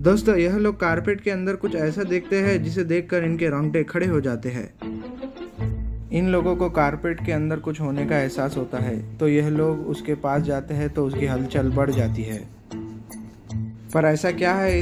दोस्तों, यह लोग कारपेट के अंदर कुछ ऐसा देखते हैं जिसे देखकर इनके रोंगटे खड़े हो जाते हैं। इन लोगों को कारपेट के अंदर कुछ होने का एहसास होता है तो यह लोग उसके पास जाते हैं तो उसकी हलचल बढ़ जाती है। पर ऐसा क्या है?